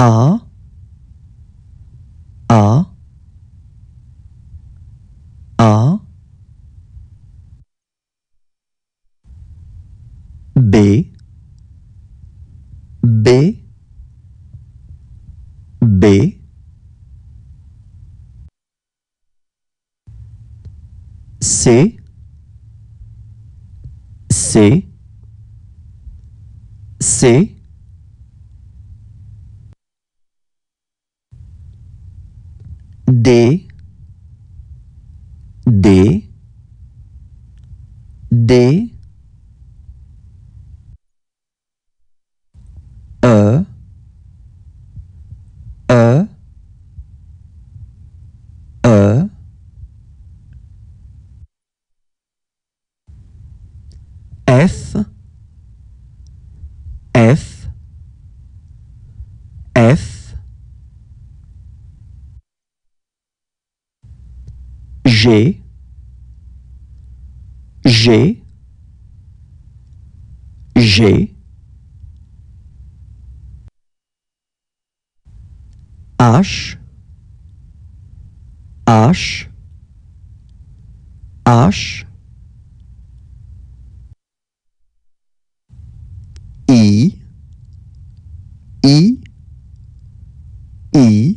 A A A. B B B. C C C D D D E E E. F F F G G G H H H I I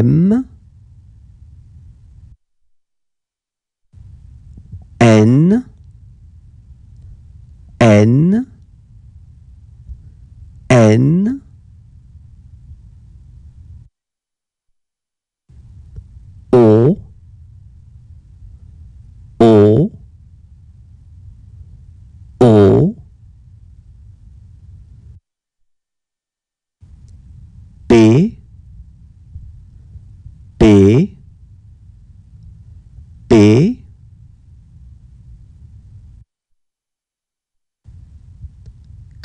M N N N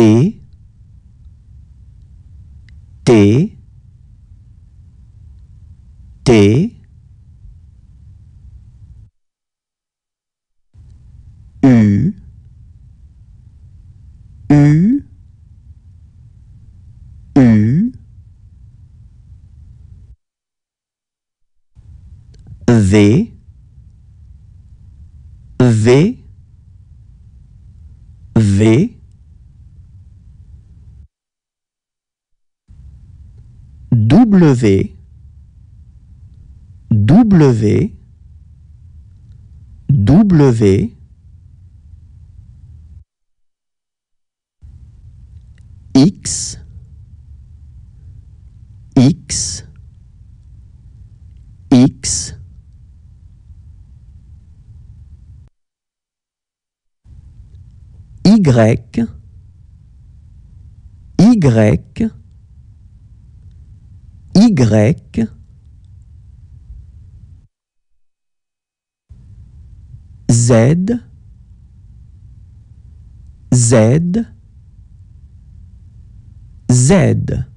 T T T. U U U. V V V W W W X X X Y Y Y Z. Z. Z